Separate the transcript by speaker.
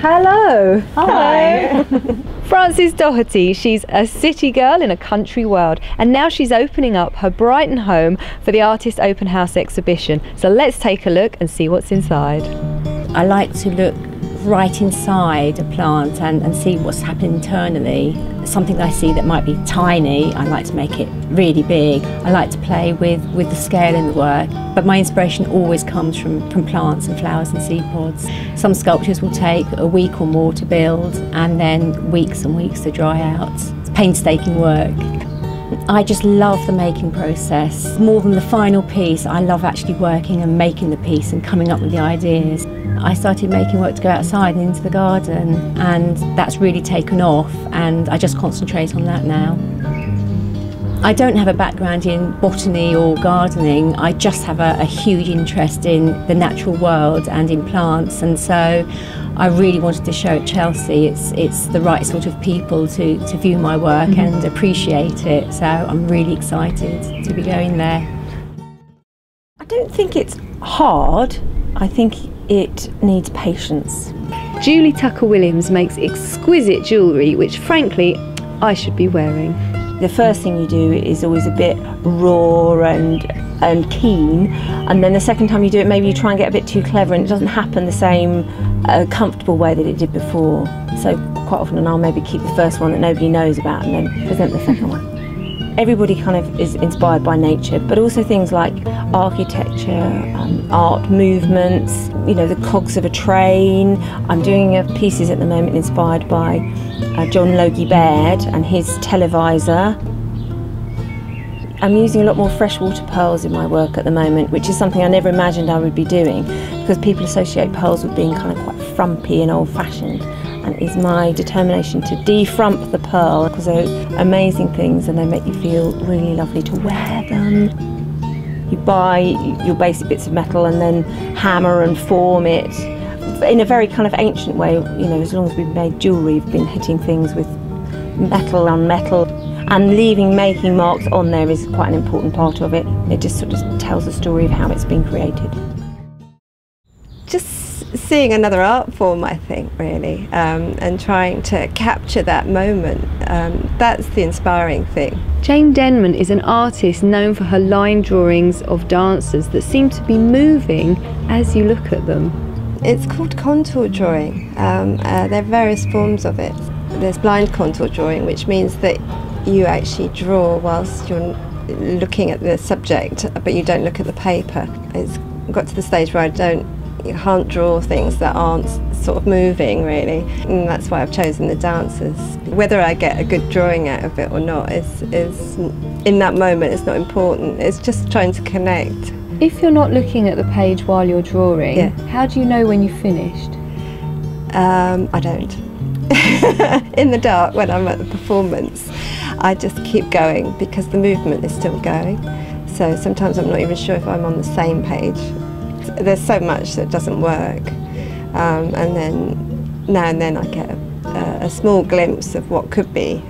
Speaker 1: Hello.
Speaker 2: Hi.
Speaker 1: Frances Doherty, she's a city girl in a country world, and now she's opening up her Brighton home for the Artist Open House exhibition. So let's take a look and see what's inside.
Speaker 2: I like to look right inside a plant and, and see what's happening internally. Something that I see that might be tiny, I like to make it really big. I like to play with, with the scale in the work, but my inspiration always comes from, from plants and flowers and seed pods. Some sculptures will take a week or more to build and then weeks and weeks to dry out. It's painstaking work. I just love the making process. More than the final piece, I love actually working and making the piece and coming up with the ideas. I started making work to go outside and into the garden, and that's really taken off, and I just concentrate on that now. I don't have a background in botany or gardening, I just have a, a huge interest in the natural world and in plants, and so I really wanted to show at Chelsea it's, it's the right sort of people to, to view my work mm-hmm. and appreciate it, so I'm really excited to be going there.
Speaker 3: I don't think it's hard, I think it needs patience.
Speaker 1: Julie Tucker Williams makes exquisite jewellery, which frankly I should be wearing.
Speaker 3: The first thing you do is always a bit raw and and keen, and then the second time you do it, maybe you try and get a bit too clever, and it doesn't happen the same uh, comfortable way that it did before. So quite often, and I'll maybe keep the first one that nobody knows about, and then present the second one everybody kind of is inspired by nature, but also things like architecture, um, art movements, you know, the cogs of a train. I'm doing pieces at the moment inspired by uh, John Logie Baird and his televisor. I'm using a lot more freshwater pearls in my work at the moment, which is something I never imagined I would be doing because people associate pearls with being kind of quite frumpy and old fashioned is my determination to defrump the pearl because they're amazing things and they make you feel really lovely to wear them. You buy your basic bits of metal and then hammer and form it in a very kind of ancient way. You know, as long as we've made jewellery, we've been hitting things with metal on metal and leaving making marks on there is quite an important part of it. It just sort of tells the story of how it's been created
Speaker 4: seeing another art form, I think, really, um, and trying to capture that moment. Um, that's the inspiring thing.
Speaker 1: Jane Denman is an artist known for her line drawings of dancers that seem to be moving as you look at them.
Speaker 4: It's called contour drawing. Um, uh, there are various forms of it. There's blind contour drawing, which means that you actually draw whilst you're looking at the subject, but you don't look at the paper. It's got to the stage where I don't you can't draw things that aren't sort of moving really and that's why I've chosen the dancers. Whether I get a good drawing out of it or not is, is in that moment it's not important, it's just trying to connect.
Speaker 1: If you're not looking at the page while you're drawing, yeah. how do you know when you've finished?
Speaker 4: Um, I don't. in the dark when I'm at the performance I just keep going because the movement is still going so sometimes I'm not even sure if I'm on the same page there's so much that doesn't work. Um, and then now and then I get a, a, small glimpse of what could be